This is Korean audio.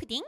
푸딩